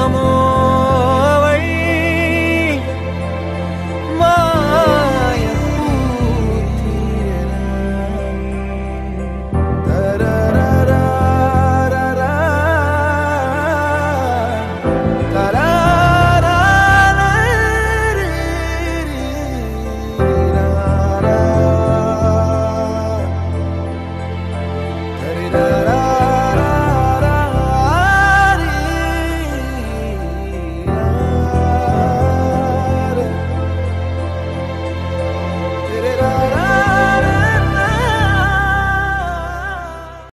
amor.